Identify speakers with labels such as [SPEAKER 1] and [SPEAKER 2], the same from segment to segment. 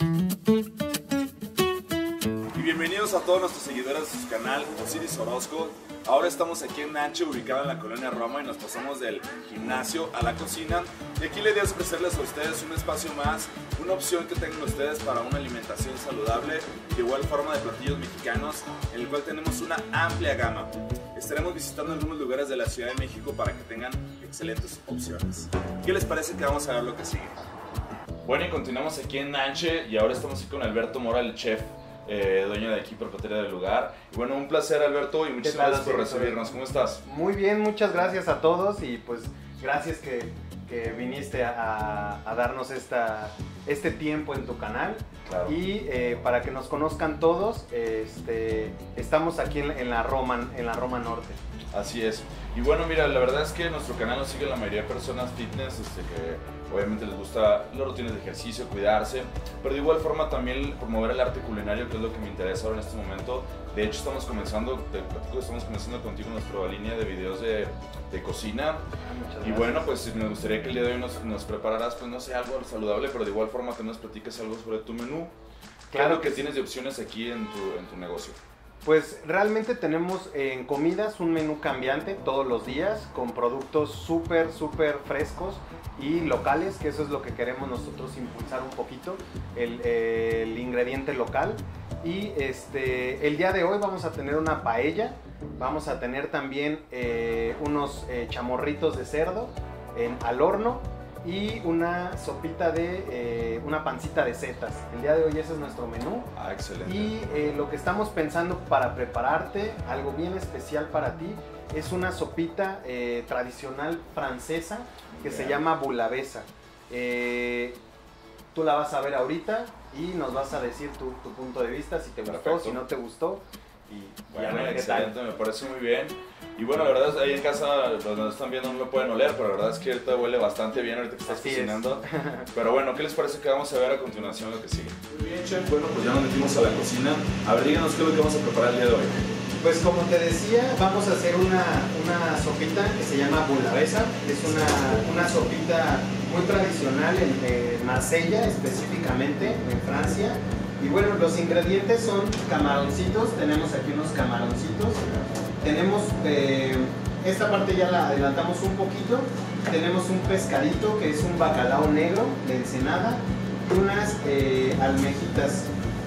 [SPEAKER 1] Y bienvenidos a todos nuestros seguidores de su canal Osiris Orozco. Ahora estamos aquí en Nacho, ubicado en la colonia Roma, y nos pasamos del gimnasio a la cocina. Y aquí la idea es ofrecerles a ustedes un espacio más, una opción que tengan ustedes para una alimentación saludable, de igual forma de platillos mexicanos, en el cual tenemos una amplia gama. Estaremos visitando algunos lugares de la Ciudad de México para que tengan excelentes opciones. ¿Qué les parece que vamos a ver lo que sigue? Bueno, y continuamos aquí en Nanche y ahora estamos aquí con Alberto Mora, el chef, eh, dueño de aquí, propietario del lugar. Y bueno, un placer Alberto y muchísimas
[SPEAKER 2] tal,
[SPEAKER 1] gracias por recibirnos. ¿Cómo estás?
[SPEAKER 2] Muy bien, muchas gracias a todos y pues gracias que, que viniste a, a darnos esta, este tiempo en tu canal.
[SPEAKER 1] Claro.
[SPEAKER 2] Y eh, para que nos conozcan todos, este, estamos aquí en, en la Roma, en la Roma Norte.
[SPEAKER 1] Así es. Y bueno, mira, la verdad es que nuestro canal nos sigue la mayoría de personas fitness, este, que obviamente les gusta las rutinas de ejercicio, cuidarse, pero de igual forma también promover el arte culinario, que es lo que me interesa ahora en este momento. De hecho, estamos comenzando, te platico que estamos comenzando contigo nuestra línea de videos de, de cocina.
[SPEAKER 2] Muchas
[SPEAKER 1] Y bueno, pues me gustaría que el día de hoy nos, nos prepararas, pues no sé, algo saludable, pero de igual forma que nos platiques algo sobre tu menú. ¿Qué es
[SPEAKER 2] Claro
[SPEAKER 1] que
[SPEAKER 2] que
[SPEAKER 1] tienes de opciones aquí en tu, en tu negocio?
[SPEAKER 2] Pues realmente tenemos en comidas un menú cambiante todos los días con productos súper, súper frescos y locales, que eso es lo que queremos nosotros impulsar un poquito, el, ingrediente local. Y este, el día de hoy vamos a tener una paella, vamos a tener también eh, unos eh, chamorritos de cerdo en, al horno y una sopita de, eh, una pancita de setas. El día de hoy ese es nuestro menú.
[SPEAKER 1] Ah, excelente.
[SPEAKER 2] Y eh, lo que estamos pensando para prepararte, algo bien especial para ti, es una sopita eh, tradicional francesa que se llama bulabesa. Eh, tú la vas a ver ahorita y nos vas a decir tu, tu punto de vista, si te gustó,
[SPEAKER 1] Perfecto.
[SPEAKER 2] si no te gustó. Y
[SPEAKER 1] Bueno, excelente, me parece muy bien. Y bueno, la verdad es ahí en casa, los que nos están viendo no lo pueden oler, pero la verdad es que ahorita huele bastante bien ahorita que estás
[SPEAKER 2] Así es.
[SPEAKER 1] cocinando. Pero bueno, ¿qué les parece que vamos a ver a continuación lo que sigue? Muy bien, chef. Bueno, pues ya nos metimos a la cocina. A ver, díganos qué es lo que vamos a preparar el día de hoy.
[SPEAKER 2] Pues como te decía, vamos a hacer una, una sopita que se llama bulabesa. Es una, una sopita muy tradicional en, en Marsella específicamente, en Francia. Y bueno, los ingredientes son camaroncitos. Tenemos aquí unos camaroncitos. Tenemos, eh, esta parte ya la adelantamos un poquito. Tenemos un pescadito que es un bacalao negro de Ensenada y unas eh, almejitas.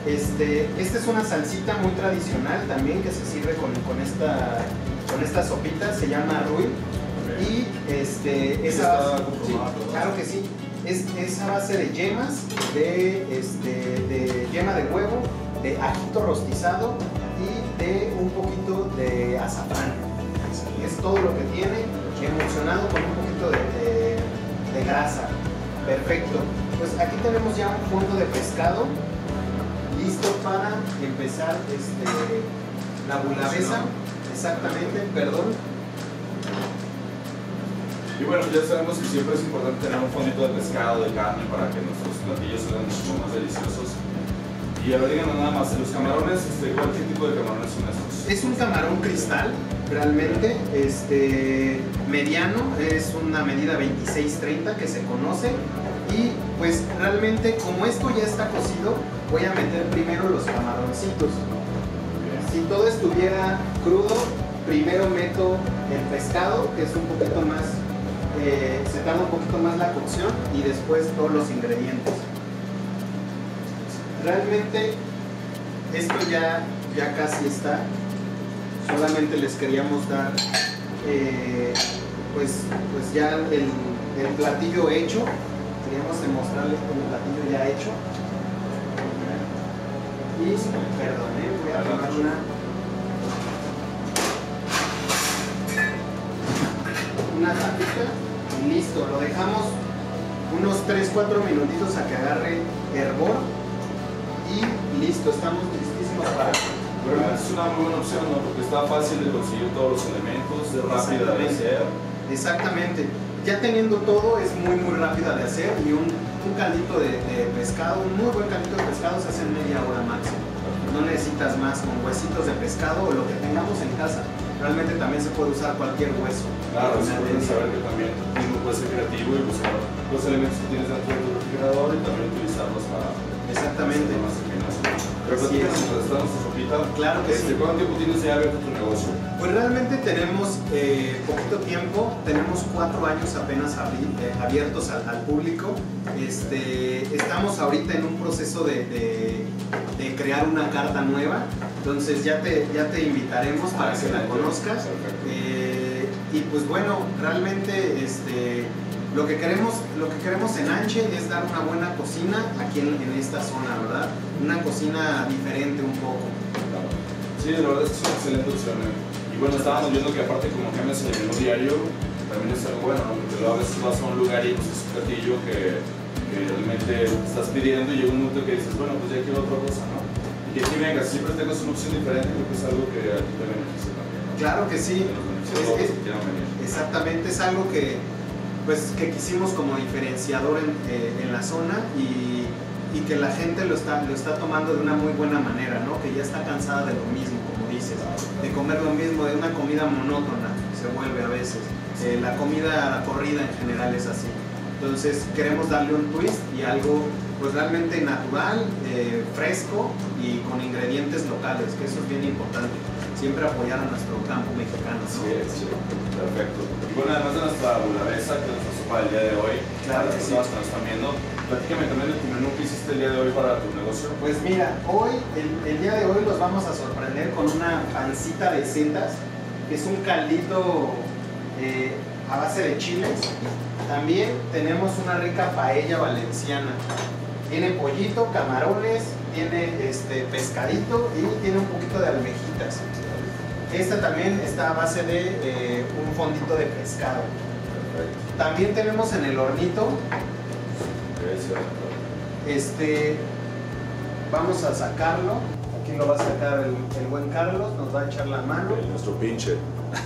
[SPEAKER 2] Este, esta es una salsita muy tradicional también que se sirve con, con esta, con esta sopita, se llama ruy. Y este, esa claro que sí, es esa base de yemas, de, este, de yema de huevo, de ajito rostizado y de un poquito de azafrán. Es todo lo que tiene, emulsionado con un poquito de, de- de grasa. Perfecto. Pues aquí tenemos ya un fondo de pescado listo para empezar este, la bulabesa. Exactamente, perdón.
[SPEAKER 1] Y bueno, ya sabemos que siempre es importante tener un fondito de pescado, de carne, para que nuestros platillos sean mucho más deliciosos. Y a ver, díganos nada más, los camarones, este, ¿cuál tipo de camarones son estos?
[SPEAKER 2] Es un camarón cristal, realmente, este, mediano, es una medida 26-30 que se conoce. Y pues realmente como esto ya está cocido, voy a meter primero los camaroncitos. Si todo estuviera crudo, primero meto el pescado, que es un poquito más, eh, se tarda un poquito más la cocción, y después todos los ingredientes. Realmente esto ya, ya casi está. Solamente les queríamos dar eh, pues, pues ya el, el platillo hecho. Queríamos demostrarles el platillo ya hecho. Y perdón, eh, voy a tomar una. Una tapita y listo, lo dejamos unos 3-4 minutitos a que agarre hervor y listo, estamos listísimos para
[SPEAKER 1] Realmente es una muy buena opción, ¿no? Porque está fácil de conseguir todos los elementos, es rápida de hacer.
[SPEAKER 2] Exactamente. Ya teniendo todo es muy muy rápida de hacer y un, un caldito de, de pescado, un muy buen caldito de pescado se hace en media hora máximo. No necesitas más con huesitos de pescado o lo que tengamos en casa. Realmente también se puede usar cualquier hueso.
[SPEAKER 1] Claro, importante saber que también uno puede ser creativo y buscar los elementos que tienes dentro de tu refrigerador y también utilizarlos para...
[SPEAKER 2] Exactamente.
[SPEAKER 1] Estamos
[SPEAKER 2] Claro que
[SPEAKER 1] este,
[SPEAKER 2] sí.
[SPEAKER 1] ¿Cuánto tiempo tienes ya abierto tu negocio?
[SPEAKER 2] Pues realmente tenemos eh, poquito tiempo, tenemos cuatro años apenas eh, abiertos al, al público. Este, estamos ahorita en un proceso de, de- de crear una carta nueva, entonces ya te, ya te invitaremos para
[SPEAKER 1] Ah,
[SPEAKER 2] que la conozcas. Eh, y pues bueno, realmente este, lo, que queremos, lo que queremos en Anche es dar una buena cocina aquí en, en esta zona, ¿verdad? Una cocina diferente un poco.
[SPEAKER 1] Sí, la verdad es que es una excelente opción. ¿eh? Y bueno, estábamos viendo que aparte como cambias el menú diario, también es algo bueno, ¿no? porque luego a veces vas a un lugar y pues es un platillo que, que realmente estás pidiendo y llega un momento que dices, bueno, pues ya quiero otra cosa, ¿no? Y que aquí vengas, siempre tengas una opción diferente, creo que es algo que a ti te beneficia también. ¿no?
[SPEAKER 2] Claro que sí.
[SPEAKER 1] Que a
[SPEAKER 2] Es- es-
[SPEAKER 1] que.
[SPEAKER 2] Exactamente, es algo que, pues, que quisimos como diferenciador en, eh, en la zona y, y que la gente lo está, lo está tomando de una muy buena manera, ¿no? Que ya está cansada de lo mismo, como dices, de comer lo mismo, de una comida monótona, se vuelve a veces. Eh, la comida la corrida en general es así. Entonces queremos darle un twist y algo pues realmente natural, eh, fresco y con ingredientes locales, que eso es bien importante. Siempre apoyar a nuestro campo mexicano. ¿no?
[SPEAKER 1] Sí, sí, perfecto. Y bueno, además de nuestra bulabesa, que es nuestra sopa del día de hoy,
[SPEAKER 2] Claro
[SPEAKER 1] las
[SPEAKER 2] que sí.
[SPEAKER 1] que nos están viendo, platícame también de tu menú que hiciste el día de hoy para tu negocio.
[SPEAKER 2] Pues mira, hoy, el, el día de hoy los vamos a sorprender con una pancita de setas, que es un caldito eh, a base de chiles. También tenemos una rica paella valenciana. Tiene pollito, camarones, tiene este pescadito y tiene un poquito de almejitas. Esta también está a base de eh, un fondito de pescado. También tenemos en el hornito. Este, vamos a sacarlo. Aquí lo va a sacar el, el buen Carlos, nos va a echar la mano.
[SPEAKER 1] Nuestro pinche,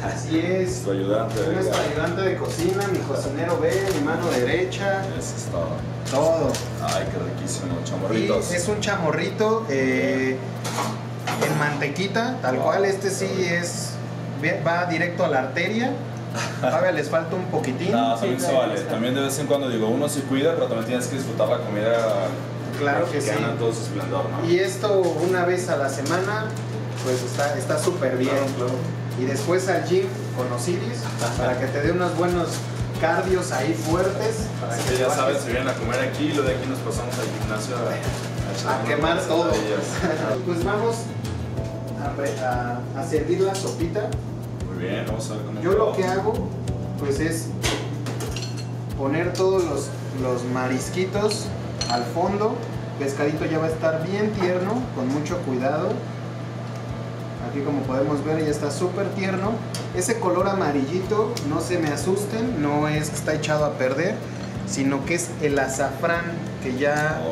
[SPEAKER 2] Así es.
[SPEAKER 1] nuestro ayudante.
[SPEAKER 2] Es nuestro ayudante de cocina, mi cocinero B, mi mano derecha,
[SPEAKER 1] Eso es todo.
[SPEAKER 2] todo.
[SPEAKER 1] Ay, qué riquísimo,
[SPEAKER 2] Y
[SPEAKER 1] chamorritos.
[SPEAKER 2] es un chamorrito eh, en mantequita, tal
[SPEAKER 1] Wow.
[SPEAKER 2] cual. Este sí es va directo a la arteria. Todavía les falta un poquitín.
[SPEAKER 1] No, también
[SPEAKER 3] Sí,
[SPEAKER 1] se vale. También de vez en cuando digo, uno se cuida, pero también tienes que disfrutar la comida
[SPEAKER 2] Claro que sí.
[SPEAKER 1] todo su esplendor, ¿no?
[SPEAKER 2] Y esto una vez a la semana, pues está está súper bien.
[SPEAKER 1] Claro, claro.
[SPEAKER 2] y después al gym con Osiris para que te dé unos buenos cardios ahí fuertes. Para que
[SPEAKER 1] ya sabes, si vienen a comer aquí, lo de aquí nos pasamos al gimnasio a,
[SPEAKER 2] quemar todo. Pues vamos a, servir la sopita.
[SPEAKER 1] Muy bien, vamos a ver cómo
[SPEAKER 2] Yo lo que hago, pues es poner todos los, los marisquitos al fondo. Pescadito ya va a estar bien tierno, con mucho cuidado. Aquí como podemos ver ya está súper tierno. Ese color amarillito, no se me asusten, no es que está echado a perder, sino que es el azafrán que ya
[SPEAKER 1] Oh,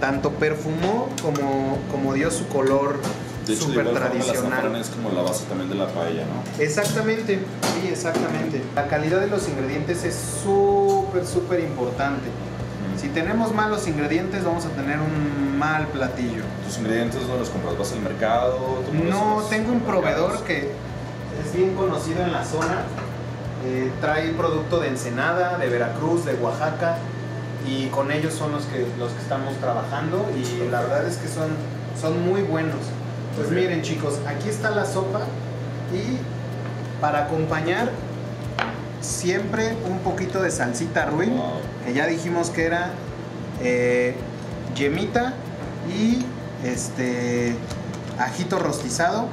[SPEAKER 2] tanto perfumó como, como dio su color
[SPEAKER 1] De hecho, de
[SPEAKER 2] súper tradicional.
[SPEAKER 1] es como la base también de la paella, ¿no?
[SPEAKER 2] Exactamente, sí, exactamente. La calidad de los ingredientes es súper, súper importante. Si tenemos malos ingredientes vamos a tener un mal platillo.
[SPEAKER 1] ¿Tus ingredientes no los compras? ¿Vas al mercado? ¿Tú pones en
[SPEAKER 2] No, tengo un proveedor que es bien conocido en la zona. eh, trae producto de Ensenada, de Veracruz, de Oaxaca y con ellos son los que, los que estamos trabajando y la verdad es que son, son muy buenos. Pues miren chicos, aquí está la sopa y para acompañar siempre un poquito de salsita ruin
[SPEAKER 1] Wow.
[SPEAKER 2] que ya dijimos que era eh, yemita y este ajito rostizado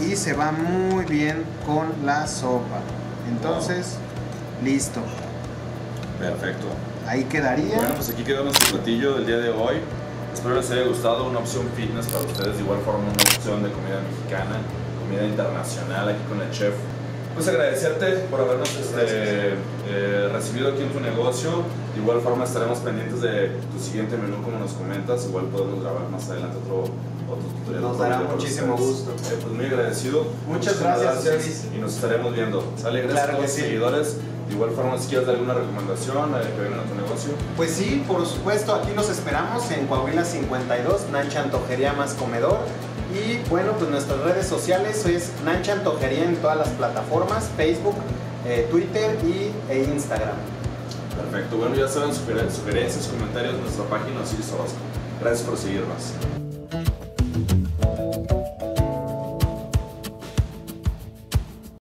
[SPEAKER 2] y se va muy bien con la sopa. Entonces, listo.
[SPEAKER 1] Perfecto.
[SPEAKER 2] Ahí quedaría.
[SPEAKER 1] Bueno, pues aquí quedó nuestro platillo del día de hoy. Espero les haya gustado una opción fitness para ustedes, de igual forma una opción de comida mexicana, comida internacional aquí con el chef. Pues agradecerte por habernos este, eh, recibido aquí en tu negocio. De igual forma estaremos pendientes de tu siguiente menú como nos comentas. Igual podemos grabar más adelante otro, otro tutorial.
[SPEAKER 2] Nos dará muchísimo gusto.
[SPEAKER 1] Eh, pues muy agradecido.
[SPEAKER 2] Muchas gracias, Luis.
[SPEAKER 1] Y nos estaremos viendo. Sale, gracias
[SPEAKER 2] Claro
[SPEAKER 1] a los
[SPEAKER 2] sí.
[SPEAKER 1] seguidores. De igual forma, si quieres dar alguna recomendación eh, que vengan a tu negocio.
[SPEAKER 2] Pues sí, por supuesto, aquí los esperamos en Coahuila 52, Nancha Antojería más Comedor. Y bueno, pues nuestras redes sociales es Nancha Antojería en todas las plataformas, Facebook, eh, Twitter y, e Instagram.
[SPEAKER 1] Perfecto, bueno, ya saben, sugerencias, comentarios en nuestra página Osiris Orozco. Gracias por seguirnos.